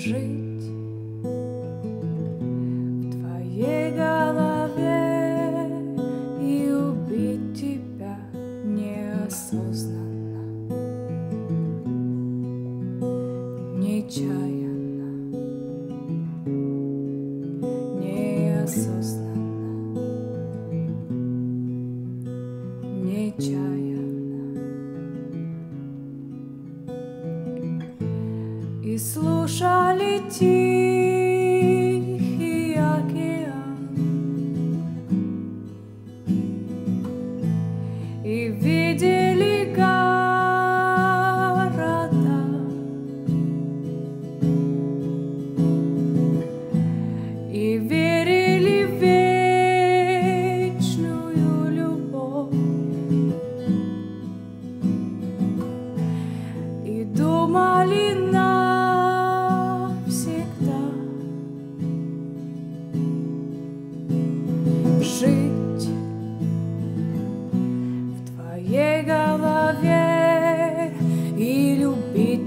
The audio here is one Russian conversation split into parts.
жить в твоей голове и убить тебя неосознанно, нечаянно, неосознанно, нечаянно. Слушали тихий океан, и видели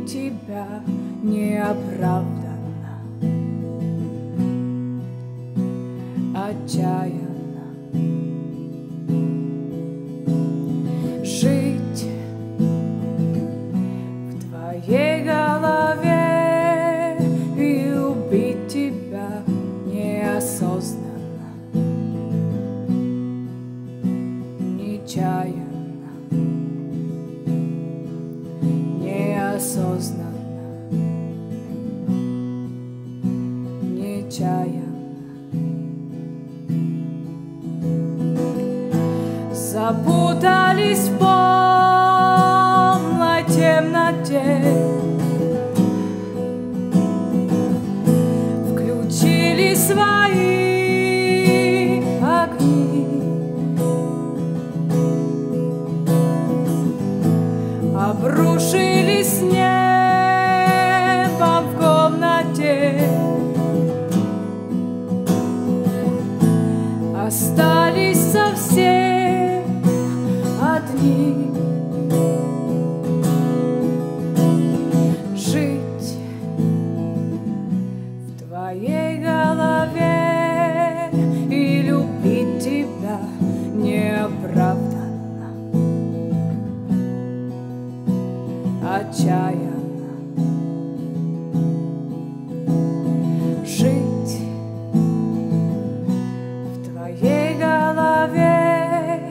тебя неоправданно, отчаянно. Неосознанно, нечаянно. Запутались в полной темноте Включили свои Обрушились небом в комнате. Остались совсем одни Отчаянно. Жить в твоей голове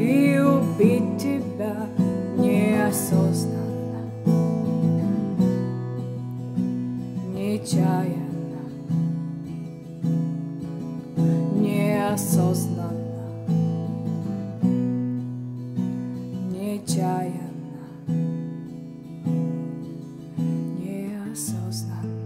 и убить тебя неосознанно, нечаянно, неосознанно. is not